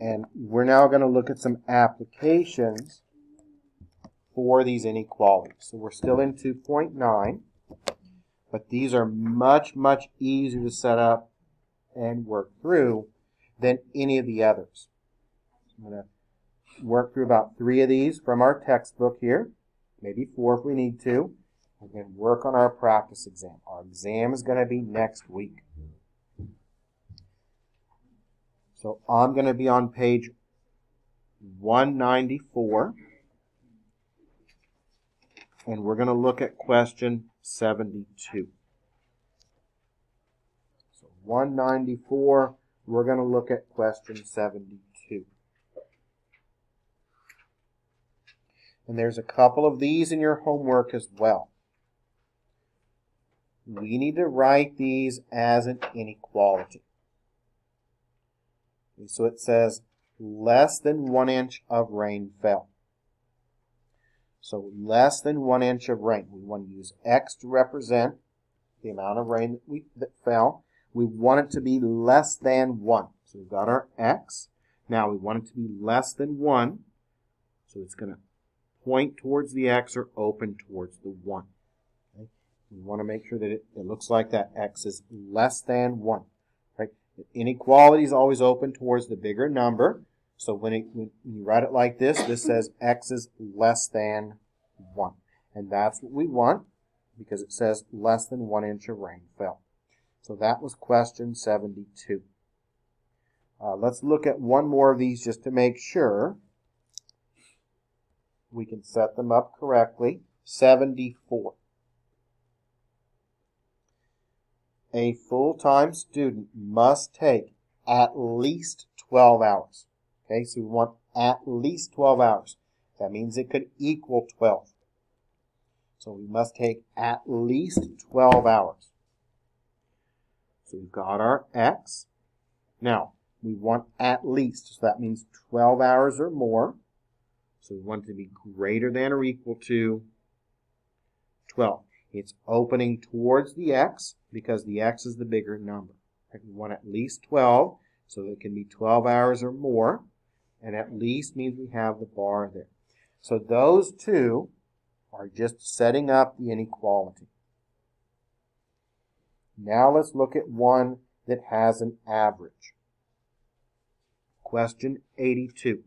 And we're now going to look at some applications for these inequalities. So we're still in 2.9, but these are much, much easier to set up and work through than any of the others. I'm going to work through about three of these from our textbook here, maybe four if we need to. We're work on our practice exam. Our exam is going to be next week. So I'm going to be on page 194. And we're going to look at question 72. So 194, we're going to look at question 72. And there's a couple of these in your homework as well. We need to write these as an inequality. So it says less than one inch of rain fell. So less than one inch of rain. We want to use X to represent the amount of rain that, we, that fell. We want it to be less than one. So we've got our X. Now we want it to be less than one. So it's going to point towards the X or open towards the one. Okay? We want to make sure that it, it looks like that X is less than one. Inequality is always open towards the bigger number. So when, it, when you write it like this, this says x is less than 1. And that's what we want because it says less than 1 inch of rain fell. So that was question 72. Uh, let's look at one more of these just to make sure we can set them up correctly. 74. A full-time student must take at least 12 hours. Okay, so we want at least 12 hours. That means it could equal 12. So we must take at least 12 hours. So we've got our x. Now, we want at least, so that means 12 hours or more. So we want it to be greater than or equal to 12. It's opening towards the x because the x is the bigger number. We want at least 12, so it can be 12 hours or more. And at least means we have the bar there. So those two are just setting up the inequality. Now let's look at one that has an average. Question 82.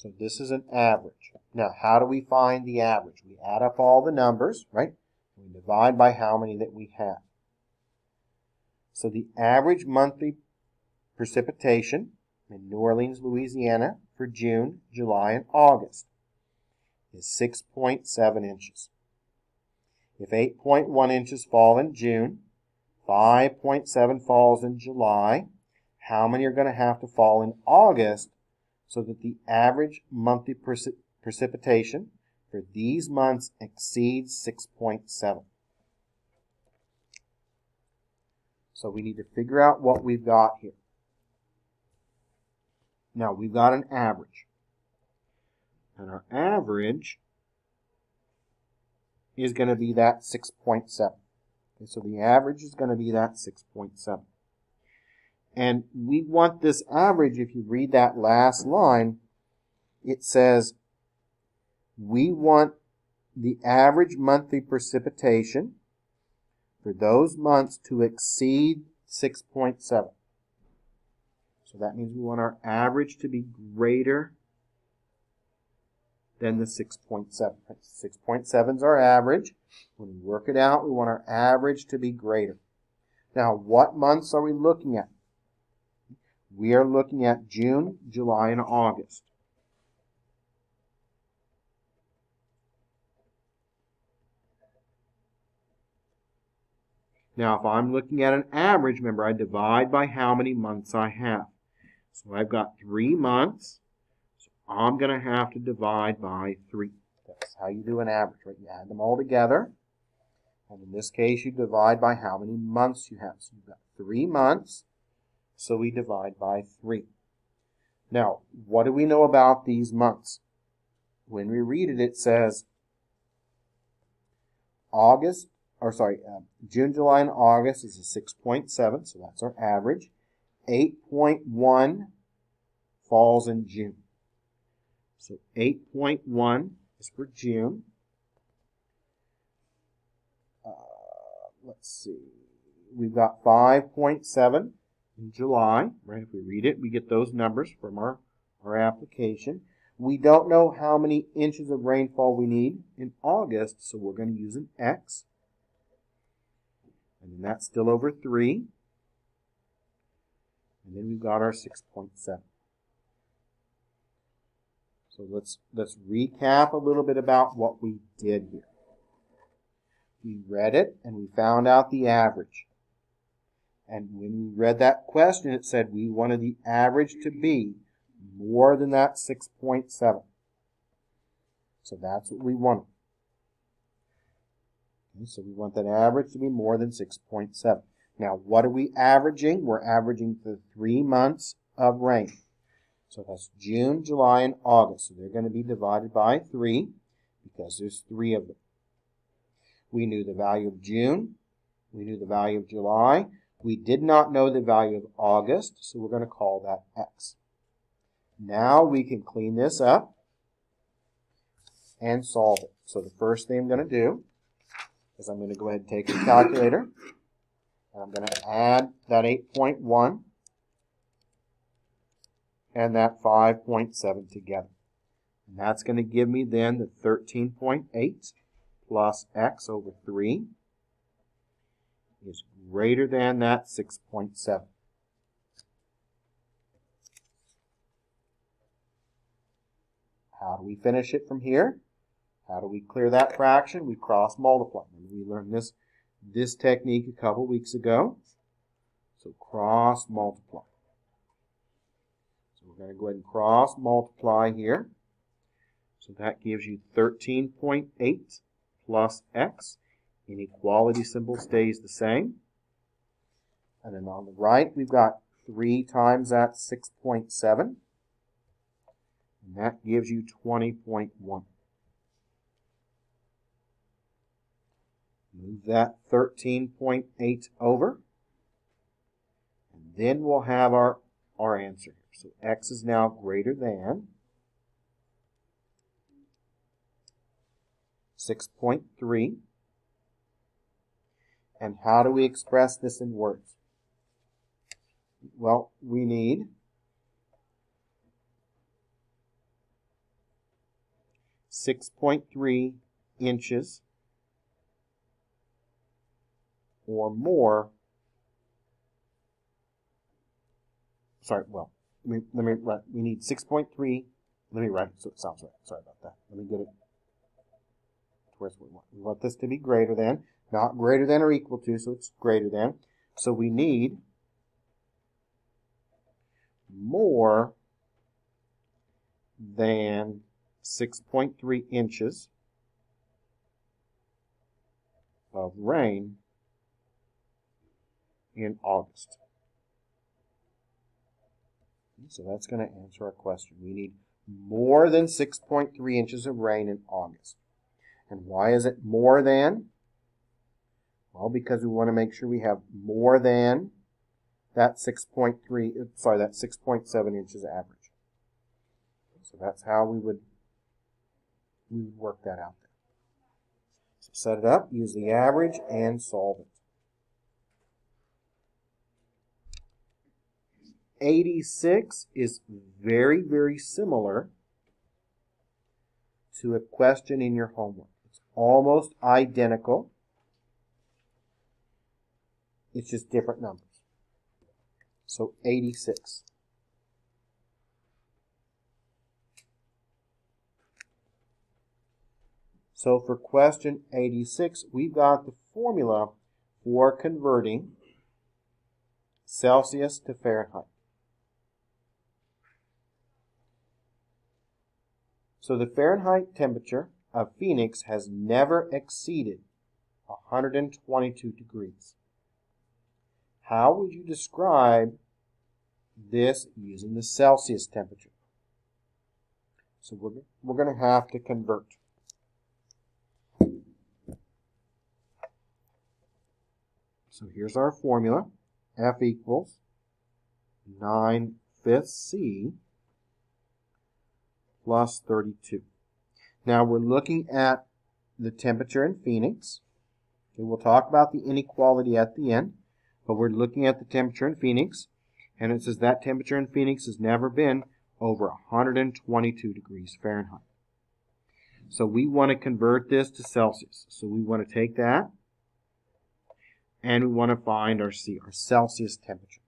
So this is an average. Now, how do we find the average? We add up all the numbers, right? We divide by how many that we have. So the average monthly precipitation in New Orleans, Louisiana for June, July, and August is 6.7 inches. If 8.1 inches fall in June, 5.7 falls in July, how many are going to have to fall in August so that the average monthly precip precipitation for these months exceeds 6.7. So we need to figure out what we've got here. Now we've got an average. And our average is going to be that 6.7. Okay, so the average is going to be that 6.7. And we want this average, if you read that last line, it says we want the average monthly precipitation for those months to exceed 6.7. So that means we want our average to be greater than the 6.7. 6.7 is our average. When we work it out, we want our average to be greater. Now, what months are we looking at? We are looking at June, July, and August. Now, if I'm looking at an average, remember, I divide by how many months I have. So I've got three months, so I'm going to have to divide by three. That's how you do an average, right? You add them all together, and in this case, you divide by how many months you have. So you've got three months, so we divide by 3. Now, what do we know about these months? When we read it, it says August, or sorry, uh, June, July, and August is a 6.7, so that's our average. 8.1 falls in June. So 8.1 is for June. Uh, let's see. We've got 5.7 in July, right? If we read it, we get those numbers from our, our application. We don't know how many inches of rainfall we need in August, so we're going to use an X. And then that's still over 3. And then we've got our 6.7. So let's, let's recap a little bit about what we did here. We read it and we found out the average. And when we read that question, it said we wanted the average to be more than that 6.7. So that's what we wanted. Okay, so we want that average to be more than 6.7. Now, what are we averaging? We're averaging the three months of rain. So that's June, July, and August. So they're going to be divided by 3 because there's three of them. We knew the value of June. We knew the value of July. We did not know the value of August, so we're going to call that X. Now we can clean this up and solve it. So the first thing I'm going to do is I'm going to go ahead and take a calculator and I'm going to add that 8.1 and that 5.7 together. And that's going to give me then the 13.8 plus x over 3 is greater than that 6.7. How do we finish it from here? How do we clear that fraction? We cross multiply. We learned this, this technique a couple weeks ago. So cross multiply. So we're going to go ahead and cross multiply here. So that gives you 13.8 plus x. Inequality symbol stays the same. And then on the right, we've got 3 times that 6.7. And that gives you 20.1. Move that 13.8 over. And then we'll have our, our answer. Here. So x is now greater than 6.3. And how do we express this in words? Well, we need six point three inches or more. Sorry, well, let me, let me write. We need six point three. Let me write it so it sounds right. Sorry about that. Let me get it. Where's we want? We want this to be greater than, not greater than or equal to, so it's greater than. So we need more than 6.3 inches of rain in August. So that's going to answer our question. We need more than 6.3 inches of rain in August. And why is it more than? Well, because we want to make sure we have more than that 6.3, uh, sorry, that 6.7 inches average. So that's how we would, we would work that out. there. So set it up, use the average, and solve it. 86 is very, very similar to a question in your homework. It's almost identical. It's just different numbers. So 86. So for question 86, we've got the formula for converting Celsius to Fahrenheit. So the Fahrenheit temperature of Phoenix has never exceeded 122 degrees. How would you describe this using the Celsius temperature? So we're, we're going to have to convert. So here's our formula. F equals 9 fifths C plus 32. Now we're looking at the temperature in Phoenix. Okay, we'll talk about the inequality at the end, but we're looking at the temperature in Phoenix, and it says that temperature in Phoenix has never been over 122 degrees Fahrenheit. So we want to convert this to Celsius. So we want to take that, and we want to find our C, our Celsius temperature.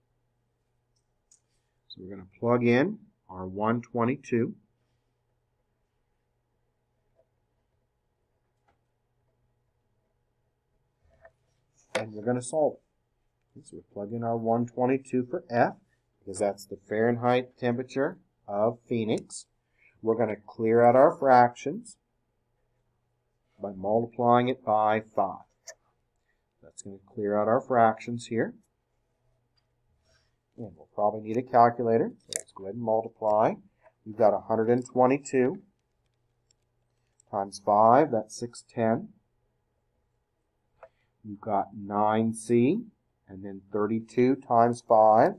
So we're going to plug in our 122. And we're going to solve it. Okay, so we plug in our 122 for F, because that's the Fahrenheit temperature of Phoenix. We're going to clear out our fractions by multiplying it by 5. That's going to clear out our fractions here. And we'll probably need a calculator. So let's go ahead and multiply. We've got 122 times 5, that's 610. We've got 9c, and then 32 times 5.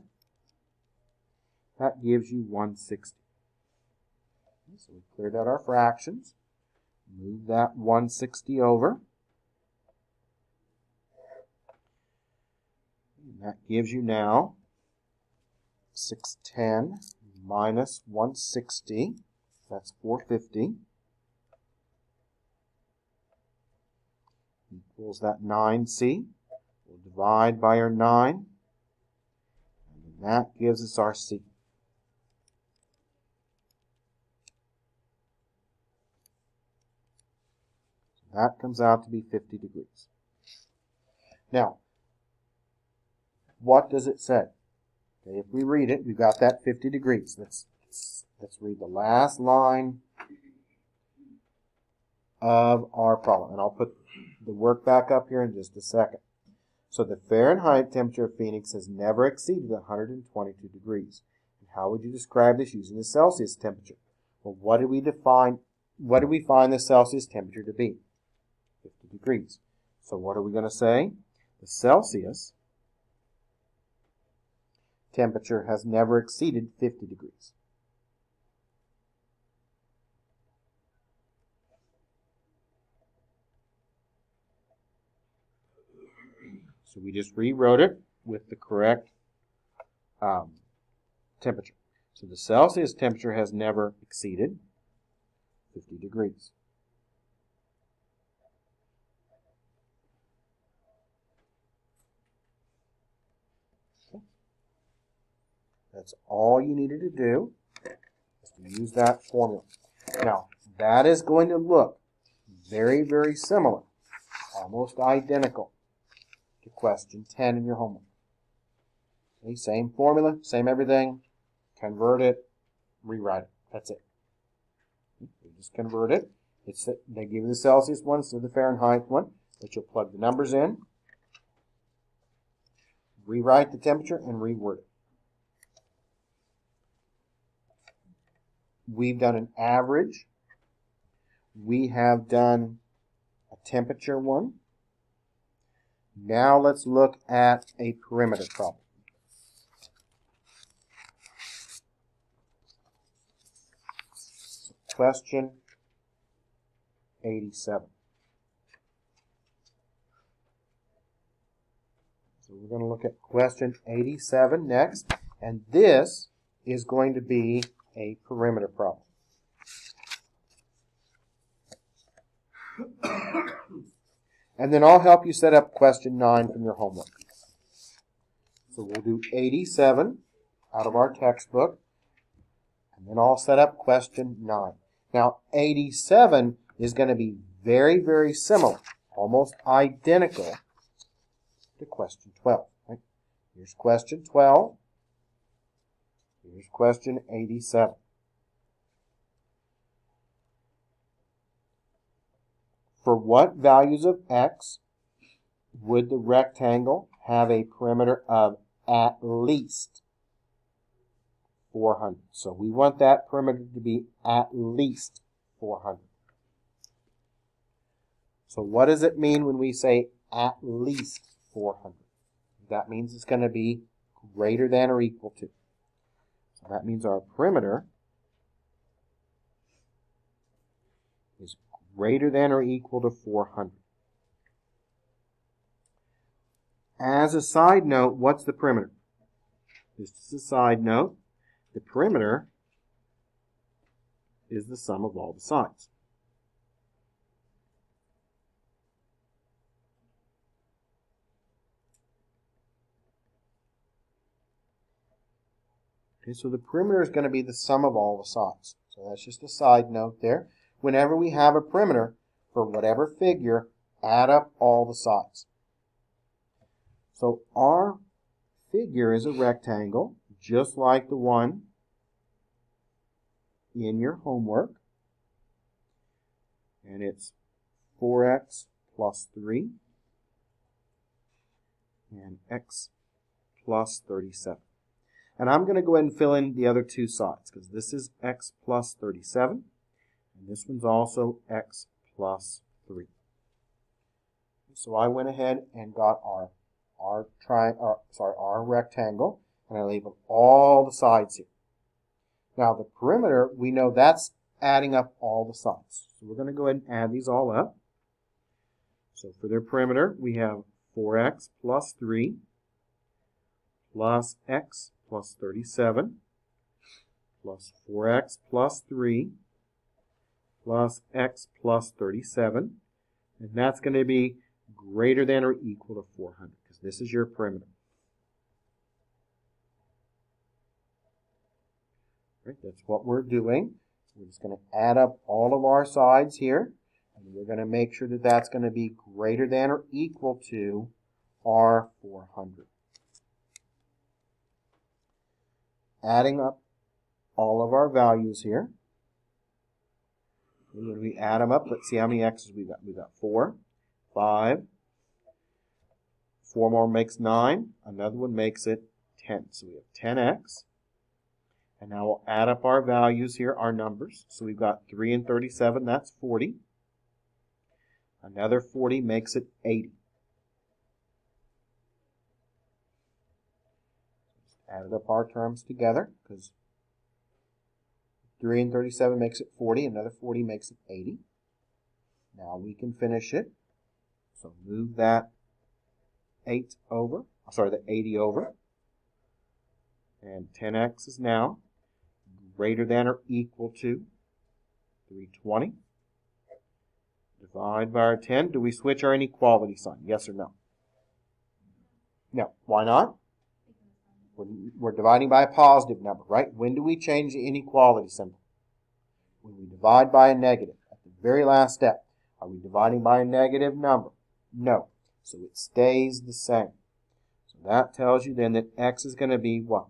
That gives you 160. So we cleared out our fractions. Move that 160 over. And that gives you now 610 minus 160. That's 450. Equals that 9c. We'll divide by our 9. And that gives us our c. That comes out to be 50 degrees. Now, what does it say? Okay, if we read it, we've got that 50 degrees. Let's, let's read the last line of our problem. And I'll put the work back up here in just a second. So the Fahrenheit temperature of Phoenix has never exceeded 122 degrees. And how would you describe this using the Celsius temperature? Well, what did we define, what did we find the Celsius temperature to be? 50 degrees. So what are we going to say? The Celsius temperature has never exceeded 50 degrees. So we just rewrote it with the correct um, temperature. So the Celsius temperature has never exceeded 50 degrees. That's all you needed to do is to use that formula. Now, that is going to look very, very similar, almost identical to question 10 in your homework. Okay, same formula, same everything, convert it, rewrite it. That's it. You just convert it. It's they give you the Celsius one instead of the Fahrenheit one, but you'll plug the numbers in, rewrite the temperature, and reword it. We've done an average. We have done a temperature one. Now let's look at a perimeter problem. Question 87. So we're going to look at question 87 next, and this is going to be a perimeter problem. And then I'll help you set up question 9 from your homework. So we'll do 87 out of our textbook, and then I'll set up question 9. Now, 87 is going to be very, very similar, almost identical to question 12. Right? Here's question 12. Here's question 87. For what values of x would the rectangle have a perimeter of at least 400? So we want that perimeter to be at least 400. So what does it mean when we say at least 400? that means it's going to be greater than or equal to. So that means our perimeter is greater than or equal to 400. As a side note, what's the perimeter? Just as a side note, the perimeter is the sum of all the sides. Okay, so the perimeter is going to be the sum of all the sides. So that's just a side note there. Whenever we have a perimeter, for whatever figure, add up all the sides. So our figure is a rectangle, just like the one in your homework. And it's 4x plus 3 and x plus 37. And I'm going to go ahead and fill in the other two sides because this is x plus 37 and this one's also x plus 3. So I went ahead and got our our tri our, sorry our rectangle and I labeled all the sides here. Now the perimeter, we know that's adding up all the sides. So we're going to go ahead and add these all up. So for their perimeter, we have 4x plus 3 plus x plus 37 plus 4x plus 3 plus x plus 37. And that's going to be greater than or equal to 400 because this is your perimeter. Right, that's what we're doing. We're just going to add up all of our sides here. And we're going to make sure that that's going to be greater than or equal to our 400. adding up all of our values here. And when we add them up, let's see how many x's we got. We got 4, 5, 4 more makes 9, another one makes it 10. So we have 10x. And now we'll add up our values here, our numbers. So we've got 3 and 37, that's 40. Another 40 makes it 80. added up our terms together because 3 and 37 makes it 40. Another 40 makes it 80. Now we can finish it. So move that 8 over, sorry, the 80 over. And 10x is now greater than or equal to 320. Divide by our 10. Do we switch our inequality sign? Yes or no? No. Why not? We're, we're dividing by a positive number, right? When do we change the inequality symbol? When we divide by a negative. At the very last step. Are we dividing by a negative number? No. So it stays the same. So that tells you then that x is going to be what?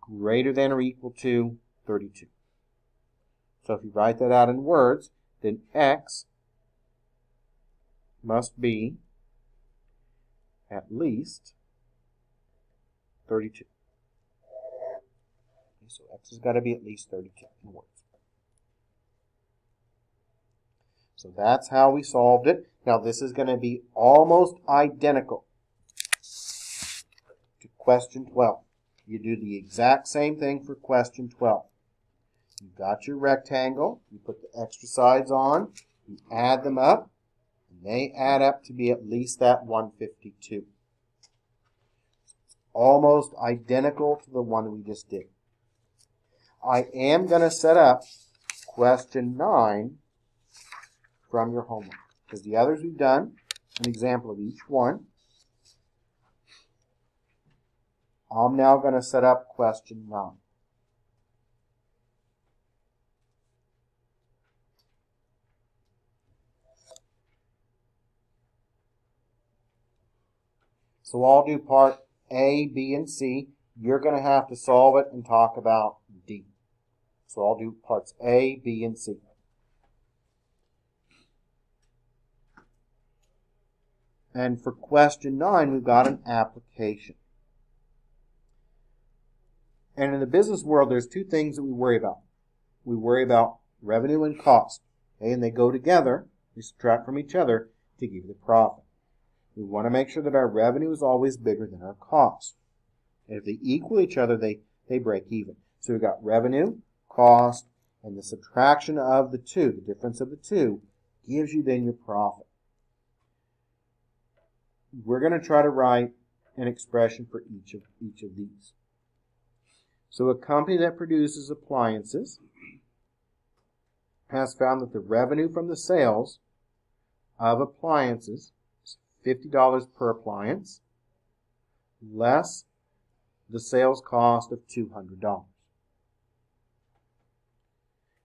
Greater than or equal to 32. So if you write that out in words, then x must be at least 32. Okay, so x has got to be at least 32 in words. So that's how we solved it. Now this is going to be almost identical to question 12. You do the exact same thing for question 12. You've got your rectangle, you put the extra sides on, you add them up, and they add up to be at least that 152 almost identical to the one we just did. I am going to set up question 9 from your homework. Because the others we've done, an example of each one. I'm now going to set up question 9. So I'll do part a, B, and C. You're going to have to solve it and talk about D. So I'll do parts A, B, and C. And for question 9, we've got an application. And in the business world, there's two things that we worry about. We worry about revenue and cost. Okay? And they go together. We subtract from each other to give you the profit. We want to make sure that our revenue is always bigger than our cost. And if they equal each other, they, they break even. So we've got revenue, cost, and the subtraction of the two, the difference of the two, gives you then your profit. We're going to try to write an expression for each of each of these. So a company that produces appliances has found that the revenue from the sales of appliances $50 per appliance less the sales cost of $200.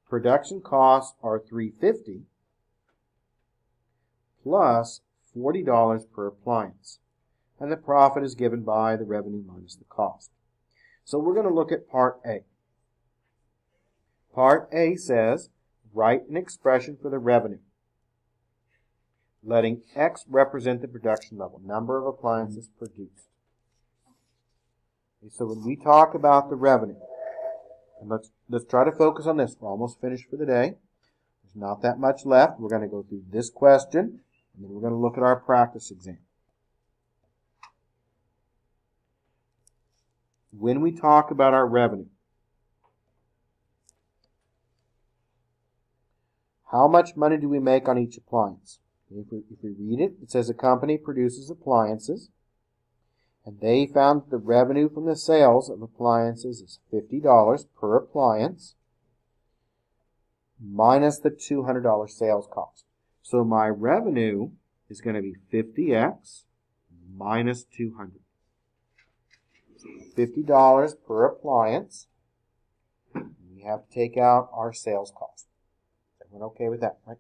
Production costs are $350 plus $40 per appliance. And the profit is given by the revenue minus the cost. So we're going to look at part A. Part A says, write an expression for the revenue, letting X represent the production level, number of appliances produced. Okay, so when we talk about the revenue, and let's, let's try to focus on this. We're almost finished for the day. There's not that much left. We're going to go through this question, and then we're going to look at our practice exam. When we talk about our revenue, how much money do we make on each appliance? If we, if we read it, it says a company produces appliances and they found that the revenue from the sales of appliances is $50 per appliance minus the $200 sales cost. So my revenue is going to be 50x minus 200. $50 per appliance. We have to take out our sales cost. Everyone okay with that, right?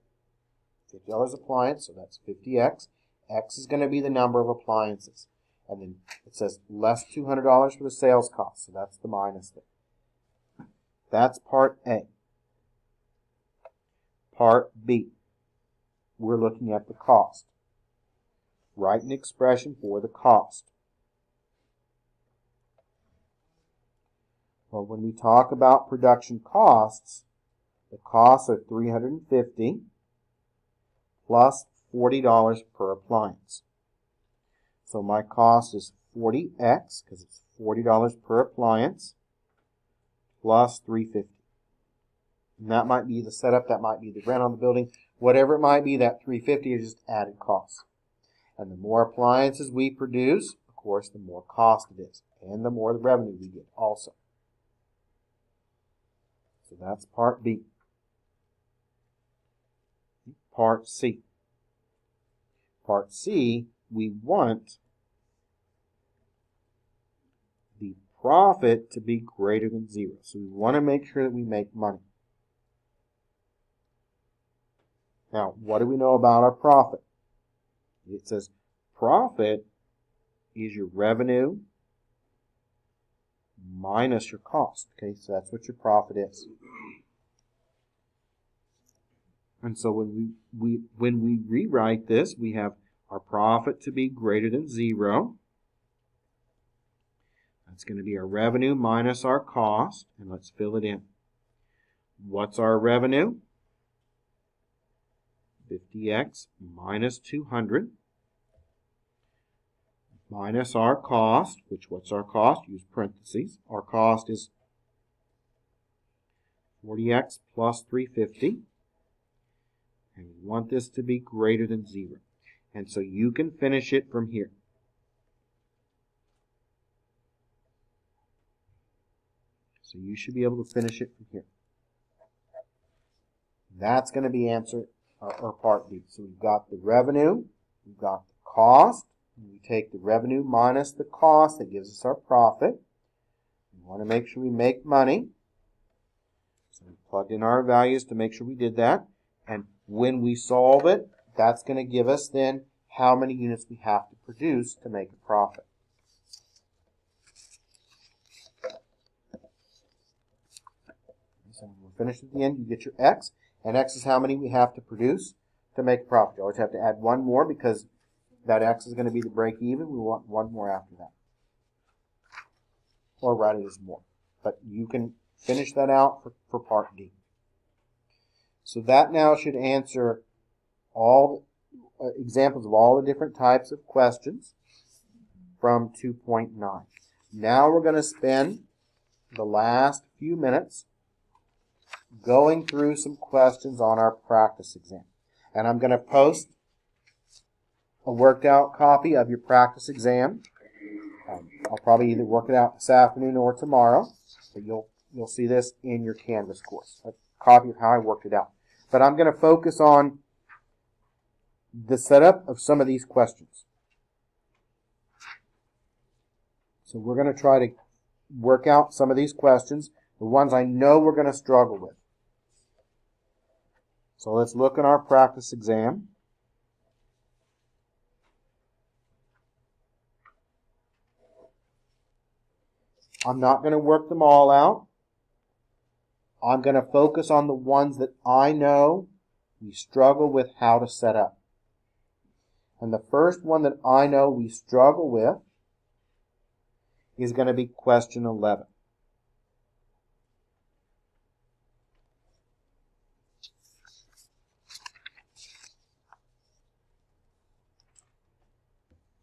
$50 appliance, so that's 50x. X is going to be the number of appliances. And then it says less $200 for the sales cost. So that's the minus there. That's part A. Part B. We're looking at the cost. Write an expression for the cost. Well, when we talk about production costs, the costs are 350 plus $40 per appliance. So my cost is 40x because it's $40 per appliance plus 350. And that might be the setup, that might be the rent on the building, whatever it might be, that 350 is just added cost. And the more appliances we produce, of course, the more cost it is, and the more the revenue we get also. So that's part B. Part C. Part C we want the profit to be greater than zero. So we want to make sure that we make money. Now, what do we know about our profit? It says profit is your revenue minus your cost. Okay, so that's what your profit is. And so when we, we when we rewrite this, we have our profit to be greater than zero. That's going to be our revenue minus our cost, and let's fill it in. What's our revenue? 50x minus 200 minus our cost, which what's our cost? Use parentheses. Our cost is 40x plus 350. And we want this to be greater than 0. And so you can finish it from here. So you should be able to finish it from here. That's going to be answer or, or part B. So we've got the revenue, we've got the cost, we take the revenue minus the cost that gives us our profit. We want to make sure we make money. So we plugged in our values to make sure we did that. And when we solve it, that's going to give us then how many units we have to produce to make a profit. So when we're finished at the end, you get your X, and X is how many we have to produce to make a profit. You always have to add one more because that X is going to be the break even. We want one more after that. Or write it as more. But you can finish that out for, for part D. So that now should answer all uh, examples of all the different types of questions from 2.9. Now we're going to spend the last few minutes going through some questions on our practice exam. And I'm going to post a worked out copy of your practice exam. Um, I'll probably either work it out this afternoon or tomorrow, but you'll you'll see this in your Canvas course, a copy of how I worked it out. But I'm going to focus on the setup of some of these questions. So we're going to try to work out some of these questions, the ones I know we're going to struggle with. So let's look at our practice exam. I'm not going to work them all out. I'm going to focus on the ones that I know we struggle with how to set up. And the first one that I know we struggle with is going to be question 11.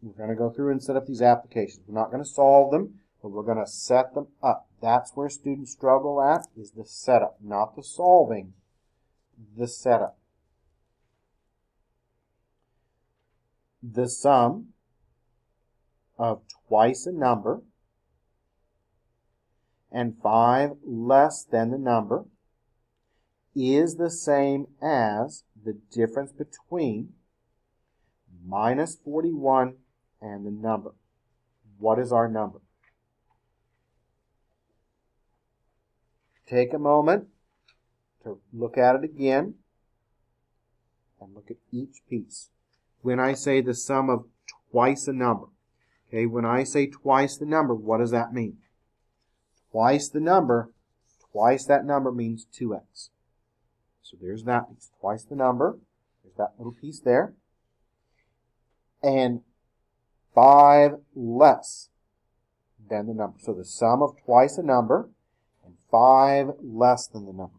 We're going to go through and set up these applications. We're not going to solve them, but we're going to set them up. That's where students struggle at, is the setup, not the solving, the setup. The sum of twice a number and 5 less than the number is the same as the difference between minus 41 and the number. What is our number? Take a moment to look at it again and look at each piece. When I say the sum of twice a number, okay, when I say twice the number, what does that mean? Twice the number, twice that number means 2x. So there's that piece. Twice the number. There's that little piece there. And 5 less than the number. So the sum of twice a number 5 less than the number.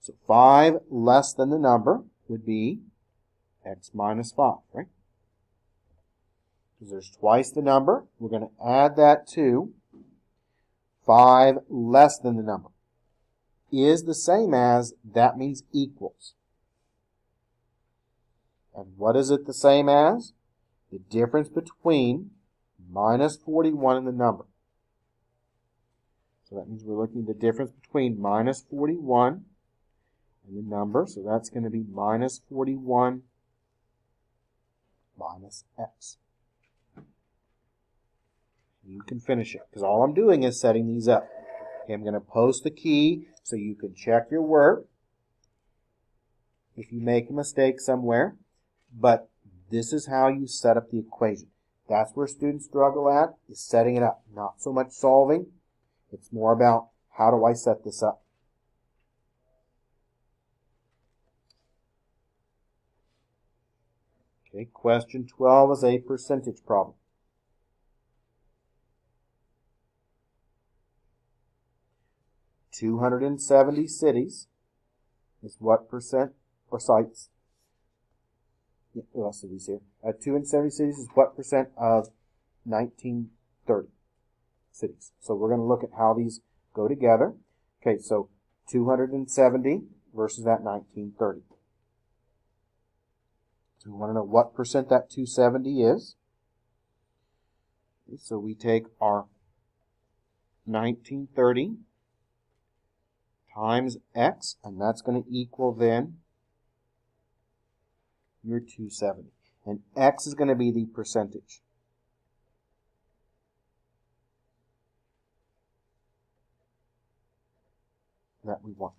So 5 less than the number would be x minus 5, right? Because there's twice the number. We're going to add that to 5 less than the number. Is the same as, that means equals. And what is it the same as? the difference between minus 41 and the number. So that means we're looking at the difference between minus 41 and the number. So that's going to be minus 41 minus x. You can finish it because all I'm doing is setting these up. Okay, I'm going to post the key so you can check your work if you make a mistake somewhere. But this is how you set up the equation. That's where students struggle at, is setting it up. Not so much solving. It's more about how do I set this up. Okay, question 12 is a percentage problem. Two hundred and seventy cities is what percent or sites yeah, what else did here? Uh, 270 cities is what percent of 1930 cities? So we're going to look at how these go together. Okay, so 270 versus that 1930. So we want to know what percent that 270 is. So we take our 1930 times x, and that's going to equal then your 270. And x is going to be the percentage. that we want.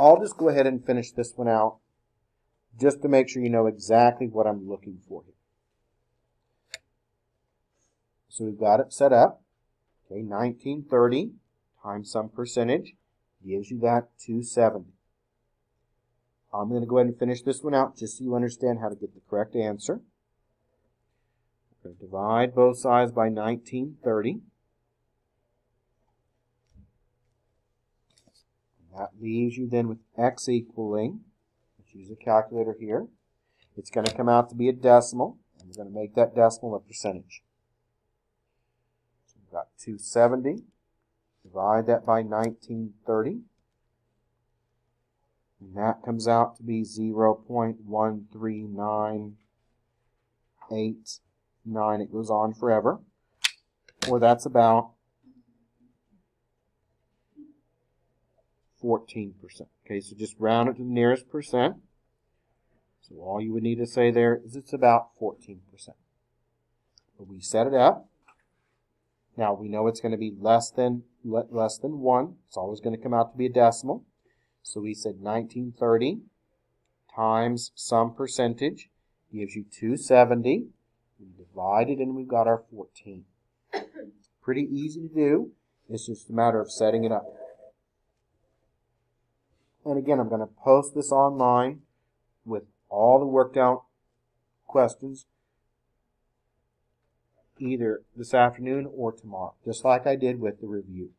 I'll just go ahead and finish this one out just to make sure you know exactly what I'm looking for here. So we've got it set up. Okay, 1930 times some percentage gives you that 270. I'm going to go ahead and finish this one out just so you understand how to get the correct answer. We're going to divide both sides by 1930. That leaves you then with x equaling, let's use a calculator here, It's going to come out to be a decimal, and we're going to make that decimal a percentage. So we've got 270. Divide that by 1930. And that comes out to be 0.13989. It goes on forever. Or that's about 14%. Okay, so just round it to the nearest percent. So all you would need to say there is it's about 14%. But we set it up. Now we know it's going to be less than less than 1. It's always going to come out to be a decimal. So we said 1930 times some percentage gives you 270. We divide it and we've got our 14. Pretty easy to do. It's just a matter of setting it up. And again, I'm going to post this online with all the worked out questions either this afternoon or tomorrow, just like I did with the review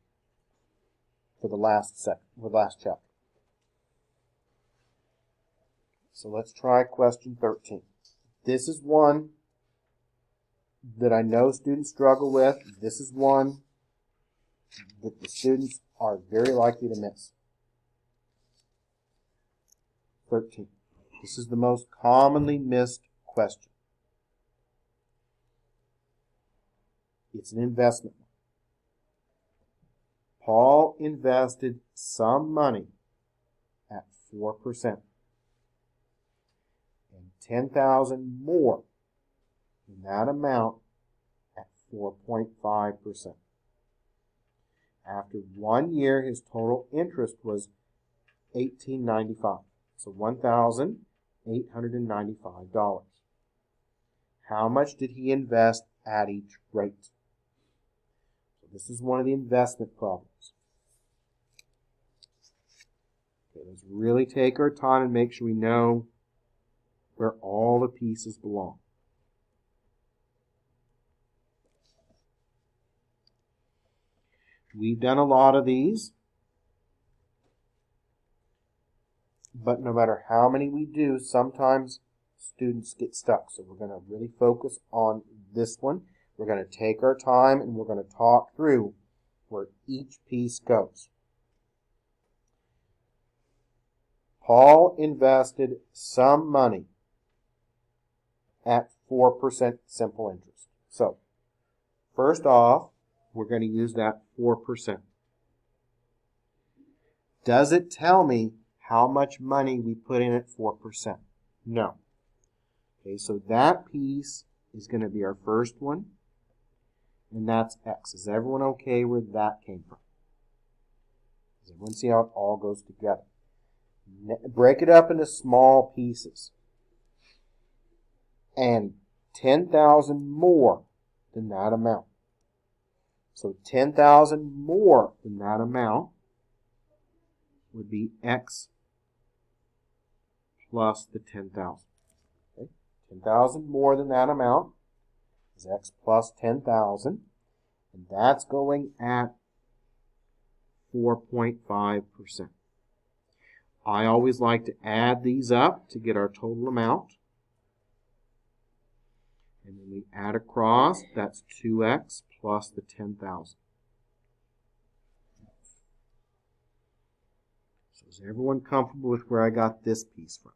for the last sec for the last chapter. So let's try question 13. This is one that I know students struggle with. This is one that the students are very likely to miss. 13. This is the most commonly missed question. It's an investment. Paul invested some money at 4% and 10,000 more than that amount at 4.5%. After one year, his total interest was 1895. So $1,895. How much did he invest at each rate? So this is one of the investment problems. Okay, let's really take our time and make sure we know where all the pieces belong. We've done a lot of these. But no matter how many we do, sometimes students get stuck. So we're going to really focus on this one. We're going to take our time and we're going to talk through where each piece goes. Paul invested some money at 4% simple interest. So, first off, we're going to use that 4%. Does it tell me how much money we put in at 4%. No. Okay, so that piece is going to be our first one, and that's X. Is everyone okay where that came from? Does everyone see how it all goes together? Break it up into small pieces. And 10,000 more than that amount. So 10,000 more than that amount would be X plus the 10,000. Okay? 10,000 more than that amount is x plus 10,000. And that's going at 4.5%. I always like to add these up to get our total amount. And then we add across, that's 2x plus the 10,000. So is everyone comfortable with where I got this piece from?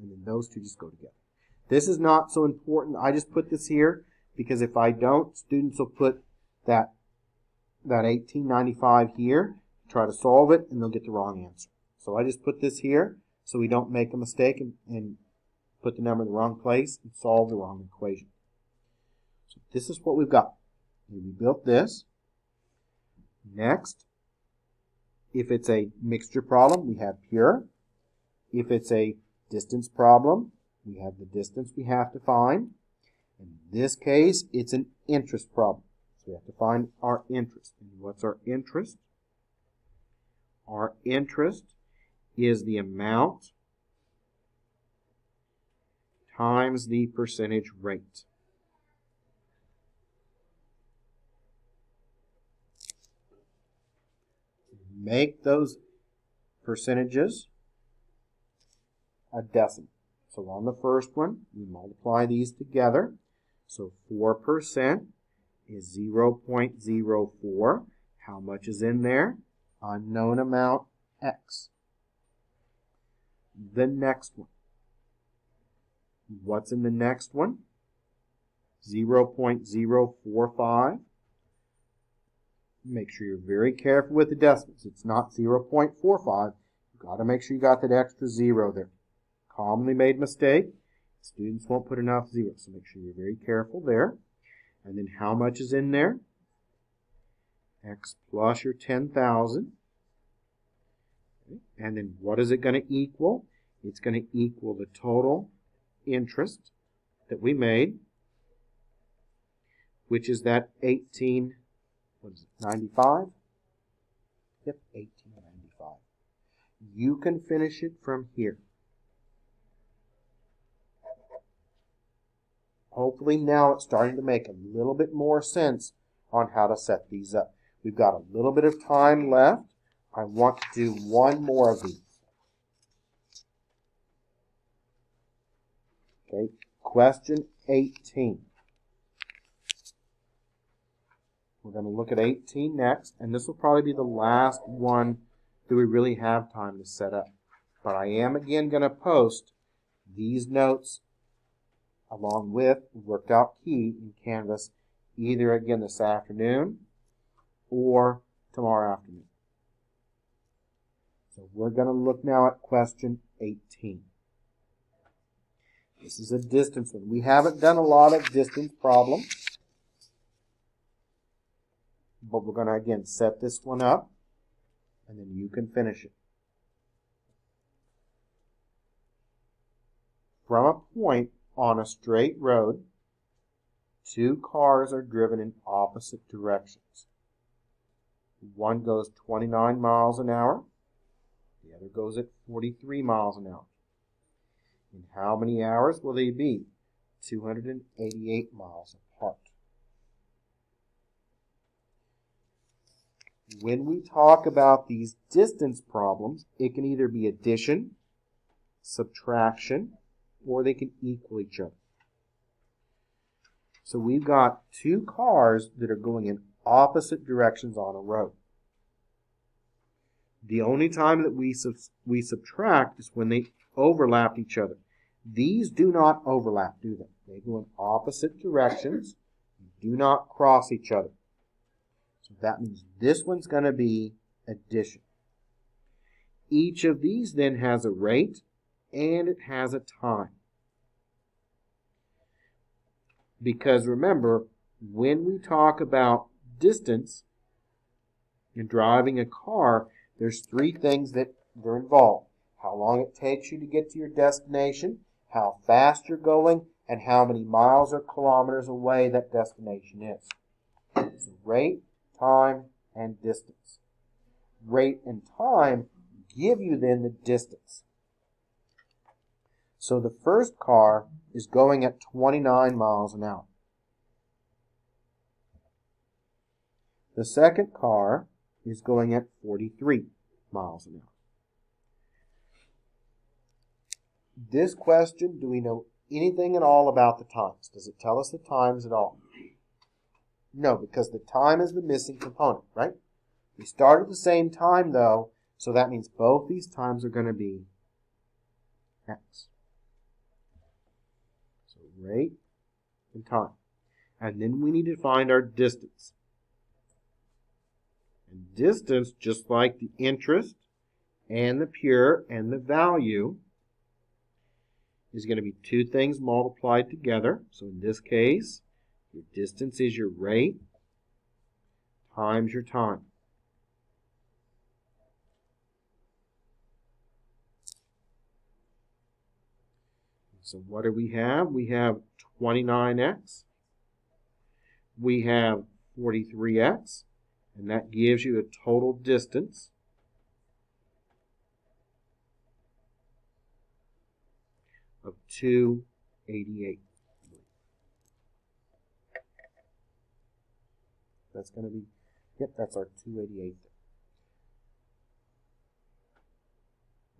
And then those two just go together. This is not so important. I just put this here because if I don't, students will put that, that 1895 here, try to solve it, and they'll get the wrong answer. So I just put this here so we don't make a mistake and, and put the number in the wrong place and solve the wrong equation. So this is what we've got. we built this. Next, if it's a mixture problem, we have pure. If it's a distance problem. We have the distance we have to find. In this case, it's an interest problem. So we have to find our interest. And what's our interest? Our interest is the amount times the percentage rate. Make those percentages a decimal. So on the first one, we multiply these together. So 4% is 0.04. How much is in there? Unknown amount, x. The next one. What's in the next one? 0.045. Make sure you're very careful with the decimals. It's not 0.45. You've got to make sure you got that extra zero there. Commonly made mistake. Students won't put enough zeros, so make sure you're very careful there. And then how much is in there? X plus your 10,000. Okay. And then what is it going to equal? It's going to equal the total interest that we made, which is that 18, what is it, 95? Yep, 1895. You can finish it from here. Hopefully now it's starting to make a little bit more sense on how to set these up. We've got a little bit of time left. I want to do one more of these. Okay, question 18. We're going to look at 18 next, and this will probably be the last one that we really have time to set up. But I am again going to post these notes along with worked out key in Canvas either again this afternoon or tomorrow afternoon. So we're going to look now at question 18. This is a distance one. We haven't done a lot of distance problems. But we're going to again set this one up and then you can finish it. From a point on a straight road, two cars are driven in opposite directions. One goes 29 miles an hour, the other goes at 43 miles an hour. In how many hours will they be? 288 miles apart. When we talk about these distance problems, it can either be addition, subtraction, or they can equal each other. So we've got two cars that are going in opposite directions on a road. The only time that we, sub we subtract is when they overlap each other. These do not overlap, do they? They go in opposite directions, do not cross each other. So that means this one's going to be addition. Each of these then has a rate and it has a time. Because remember, when we talk about distance in driving a car, there's three things that are involved. How long it takes you to get to your destination, how fast you're going, and how many miles or kilometers away that destination is. So rate, time, and distance. Rate and time give you then the distance. So the first car is going at 29 miles an hour. The second car is going at 43 miles an hour. This question, do we know anything at all about the times? Does it tell us the times at all? No, because the time is the missing component, right? We start at the same time, though, so that means both these times are going to be x rate and time. And then we need to find our distance. And distance, just like the interest and the pure and the value, is going to be two things multiplied together. So in this case, your distance is your rate times your time. So what do we have? We have 29x. We have 43x. And that gives you a total distance of 288. That's going to be, yep, that's our 288.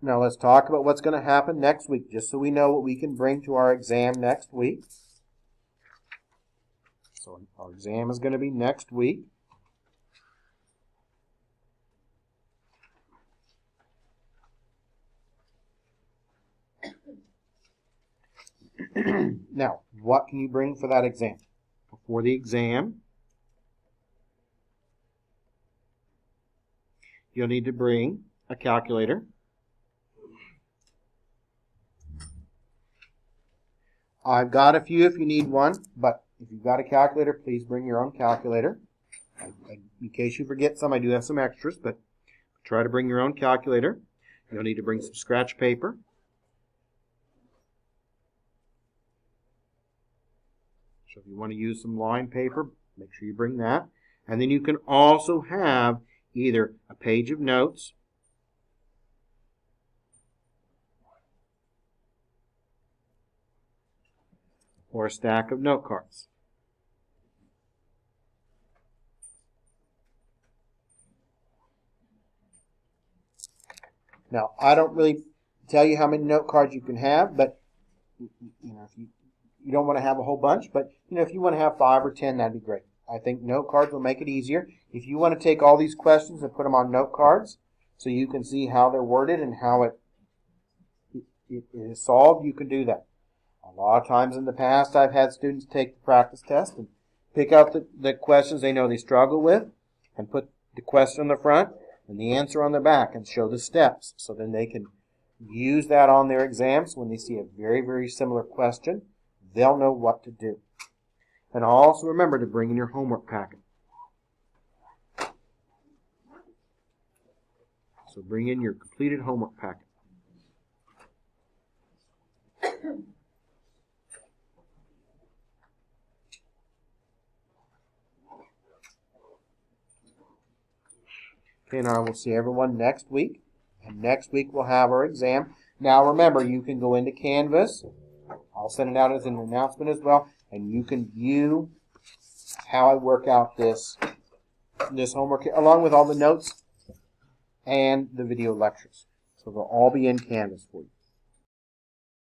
Now let's talk about what's going to happen next week, just so we know what we can bring to our exam next week. So our exam is going to be next week. now, what can you bring for that exam? Before the exam, you'll need to bring a calculator. I've got a few if you need one, but if you've got a calculator, please bring your own calculator. In case you forget some, I do have some extras, but try to bring your own calculator. You'll need to bring some scratch paper. So if you want to use some line paper, make sure you bring that. And then you can also have either a page of notes or a stack of note cards. Now, I don't really tell you how many note cards you can have, but you know, if you you don't want to have a whole bunch, but you know, if you want to have five or ten, that'd be great. I think note cards will make it easier. If you want to take all these questions and put them on note cards so you can see how they're worded and how it, it, it is solved, you can do that. A lot of times in the past, I've had students take the practice test and pick out the, the questions they know they struggle with and put the question on the front and the answer on the back and show the steps so then they can use that on their exams when they see a very, very similar question They'll know what to do. And also remember to bring in your homework packet. So bring in your completed homework packet. Okay, now we'll see everyone next week. And next week we'll have our exam. Now remember, you can go into Canvas I'll send it out as an announcement as well, and you can view how I work out this this homework along with all the notes and the video lectures. So they'll all be in Canvas for you.